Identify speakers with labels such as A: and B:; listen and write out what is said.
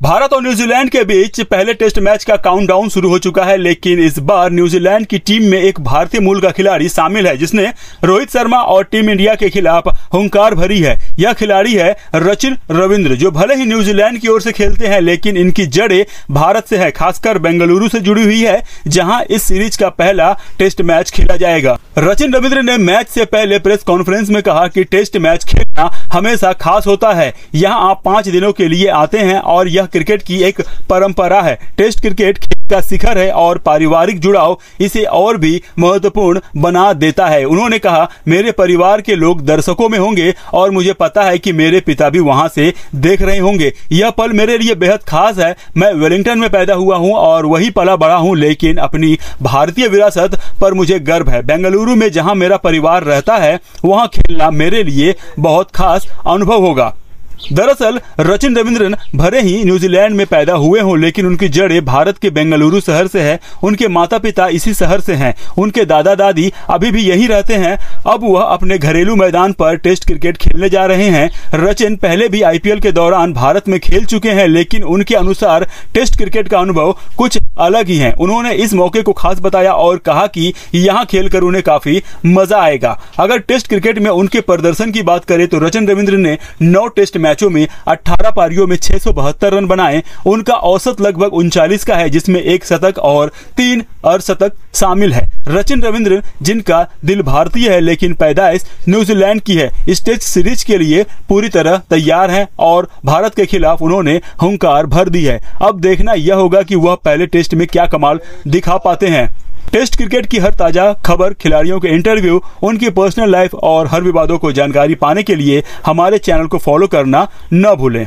A: भारत और न्यूजीलैंड के बीच पहले टेस्ट मैच का काउंटडाउन शुरू हो चुका है, लेकिन इस बार न्यूजीलैंड की टीम में एक भारतीय मूल का खिलाड़ी शामिल है, जिसने रोहित शर्मा और टीम इंडिया के खिलाफ हुंकार भरी है। यह खिलाड़ी है रचिन रविंद्र, जो भले ही न्यूजीलैंड की ओर से खेलते हैं, लेकिन इनकी जड़ें भारत से है, खासकर बेंगलुरु से जुड़ी हुई है, जहाँ इस सीरीज़ का पहला टेस्ट मैच खेला जाएगा। रचिन रविंद्र ने मैच से पहले प्रेस कॉन्फ्रेंस में कहा की टेस्ट मैच खेलना हमेशा खास होता है। यहाँ आप पाँच दिनों के लिए आते हैं और यह क्रिकेट की एक परंपरा है। टेस्ट क्रिकेट खेल का शिखर है और पारिवारिक जुड़ाव इसे और भी महत्वपूर्ण बना देता है। उन्होंने कहा, मेरे परिवार के लोग दर्शकों में होंगे और मुझे पता है कि मेरे पिता भी वहाँ से देख रहे होंगे। यह पल मेरे लिए बेहद खास है। मैं वेलिंगटन में पैदा हुआ हूँ और वही पला बड़ा हूँ, लेकिन अपनी भारतीय विरासत पर मुझे गर्व है। बेंगलुरु में जहाँ मेरा परिवार रहता है, वहाँ खेलना मेरे लिए बहुत खास अनुभव होगा। दरअसल, रचिन रविंद्रन भरे ही न्यूजीलैंड में पैदा हुए हों, लेकिन उनकी जड़ें भारत के बेंगलुरु शहर से है, उनके माता पिता इसी शहर से हैं, उनके दादा दादी अभी भी यही रहते हैं अब वह अपने घरेलू मैदान पर टेस्ट क्रिकेट खेलने जा रहे हैं। रचिन पहले भी आईपीएल के दौरान भारत में खेल चुके हैं, लेकिन उनके अनुसार टेस्ट क्रिकेट का अनुभव कुछ अलग ही है। उन्होंने इस मौके को खास बताया और कहा कि यहाँ खेलकर उन्हें काफ़ी मज़ा आएगा। अगर टेस्ट क्रिकेट में उनके प्रदर्शन की बात करें तो रचन रविंद्र ने नौ टेस्ट मैचों में 18 पारियों में छह सौ बहत्तर रन बनाए। उनका औसत लगभग उनचालीस का है, जिसमें एक शतक और तीन अर्धशतक शामिल है। रचिन रविंद्र, जिनका दिल भारतीय है लेकिन पैदाइश न्यूजीलैंड की है। इस टेस्ट सीरीज़ के लिए पूरी तरह तैयार हैं और भारत के खिलाफ उन्होंने हंकार भर दी है। अब देखना यह होगा कि वह पहले टेस्ट में क्या कमाल दिखा पाते हैं। टेस्ट क्रिकेट की हर ताज़ा खबर, खिलाड़ियों के इंटरव्यू, उनकी पर्सनल लाइफ और हर विवादों को जानकारी पाने के लिए हमारे चैनल को फॉलो करना न भूलें।